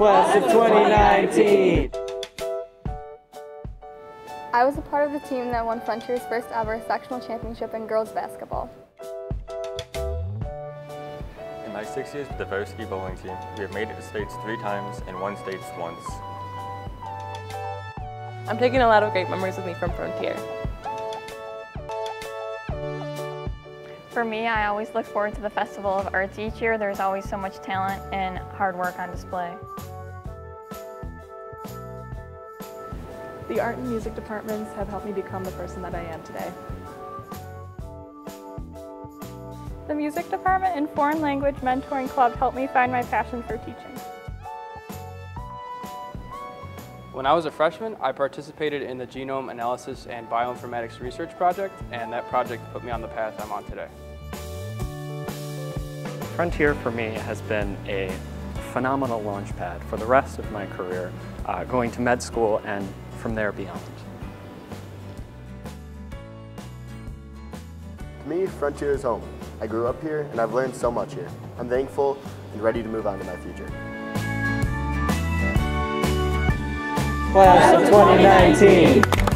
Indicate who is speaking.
Speaker 1: Class of 2019.
Speaker 2: I was a part of the team that won Frontier's first ever sectional championship in girls basketball.
Speaker 3: In my six years with the varsity bowling team, we have made it to states three times and won states once.
Speaker 4: I'm taking a lot of great memories with me from Frontier.
Speaker 5: For me, I always look forward to the Festival of Arts each year. There's always so much talent and hard work on display.
Speaker 4: The art and music departments have helped me become the person that I am today.
Speaker 6: The music department and foreign language mentoring club helped me find my passion for teaching.
Speaker 7: When I was a freshman, I participated in the Genome Analysis and Bioinformatics Research Project, and that project put me on the path I'm on today.
Speaker 8: Frontier for me has been a phenomenal launchpad for the rest of my career, uh, going to med school and from there beyond.
Speaker 9: To me, Frontier is home. I grew up here and I've learned so much here. I'm thankful and ready to move on to my future.
Speaker 1: Class of 2019.